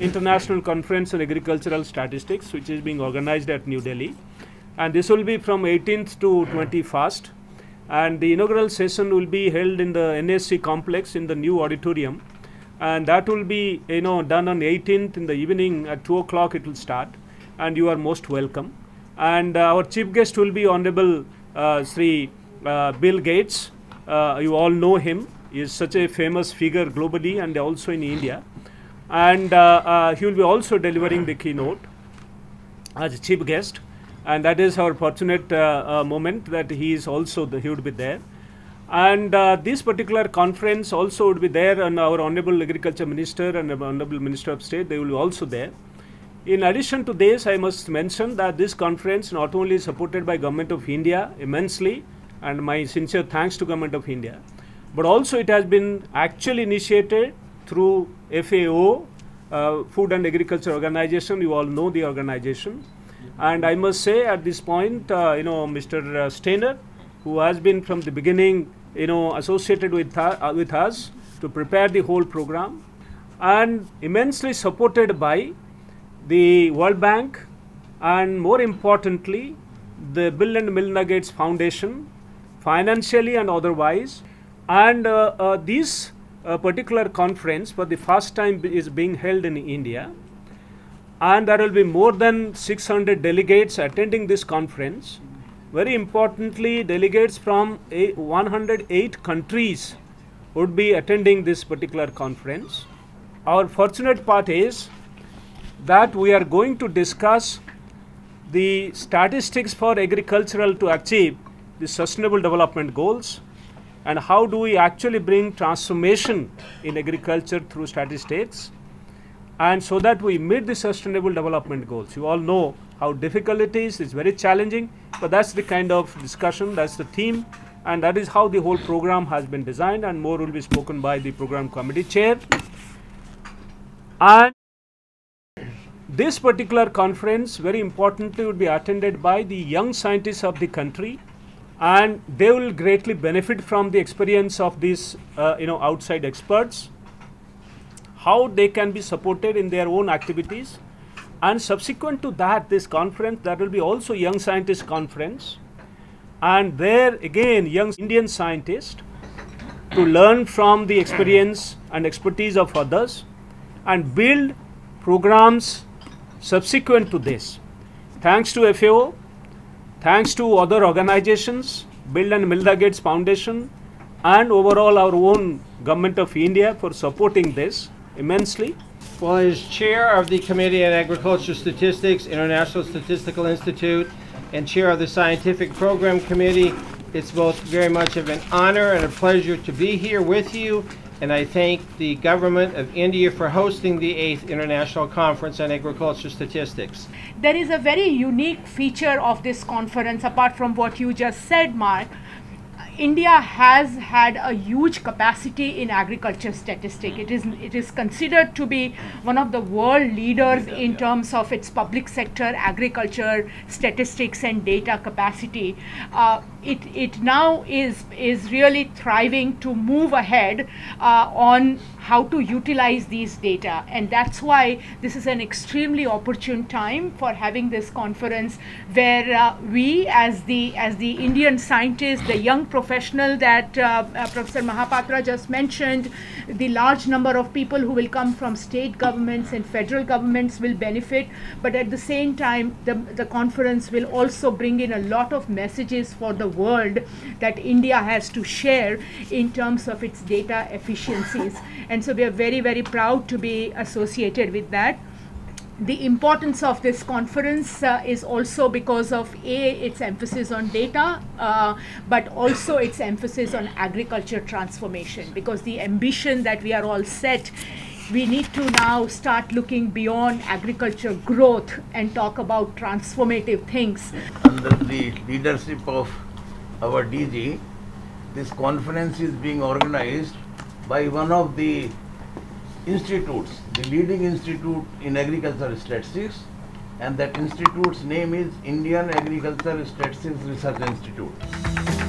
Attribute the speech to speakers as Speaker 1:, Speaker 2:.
Speaker 1: International Conference on Agricultural Statistics, which is being organized at New Delhi. And this will be from 18th to 21st. And the inaugural session will be held in the NASC complex in the new auditorium. And that will be, you know, done on 18th in the evening at 2 o'clock it will start. And you are most welcome. And uh, our chief guest will be Honorable uh, Sri uh, Bill Gates. Uh, you all know him. He is such a famous figure globally and also in India. And uh, uh, he will be also delivering the keynote as a chief guest. And that is our fortunate uh, moment that he is also the, he would be there. And uh, this particular conference also would be there, and our Honorable Agriculture Minister and Honorable Minister of State, they will be also there. In addition to this, I must mention that this conference not only is supported by Government of India immensely, and my sincere thanks to Government of India, but also it has been actually initiated through FAO, uh, Food and Agriculture Organization. You all know the organization, and I must say at this point, uh, you know, Mr. Steiner, who has been from the beginning, you know, associated with uh, with us to prepare the whole program, and immensely supported by the World Bank, and more importantly, the Bill and Melinda Gates Foundation, financially and otherwise. And uh, uh, uh, particular conference, for the first time, is being held in India. And there will be more than 600 delegates attending this conference. Very importantly, delegates from 108 countries would be attending this particular conference. Our fortunate part is that we are going to discuss the statistics for agricultural to achieve the sustainable development goals and how do we actually bring transformation in agriculture through statistics? And so that we meet the sustainable development goals. You all know how difficult it is. It's very challenging. But that's the kind of discussion that's the theme. And that is how the whole program has been designed. And more will be spoken by the program committee chair. And this particular conference, very importantly, would be attended by the young scientists of the country, and they will greatly benefit from the experience of these, uh, you know, outside experts. How they can be supported in their own activities, and subsequent to that, this conference, there will be also young scientist conference, and there again, young Indian scientists to learn from the experience and expertise of others, and build programs subsequent to this. Thanks to FAO, thanks to other organizations, Bill and Melinda Gates Foundation, and overall our own Government of India for supporting this immensely.
Speaker 2: Well, as chair of the Committee on Agricultural Statistics, International Statistical Institute, and chair of the Scientific Program Committee, it's both very much of an honor and a pleasure to be here with you and I thank the government of India for hosting the 8th International Conference on Agriculture Statistics.
Speaker 3: There is a very unique feature of this conference, apart from what you just said, Mark. India has had a huge capacity in agriculture statistic. It is it is considered to be one of the world leaders in terms of its public sector agriculture statistics and data capacity. Uh, it it now is is really thriving to move ahead uh, on how to utilize these data and that's why this is an extremely opportune time for having this conference where uh, we as the as the indian scientists the young professional that uh, uh, professor Mohapatra just mentioned the large number of people who will come from state governments and federal governments will benefit. But at the same time the, the conference will also bring in a lot of messages for the world that india has to share in terms of its data efficiencies. And so we are very very proud to be associated with that the importance of this conference uh, is also because of a its emphasis on data uh, but also its emphasis on agriculture transformation. Because the ambition that we are all set we need to now start looking beyond agriculture growth and talk about transformative things.
Speaker 4: Under the leadership of our DG this conference is being organized by one of the institutes, the leading institute in agriculture statistics, and that institute's name is Indian Agriculture Statistics Research Institute.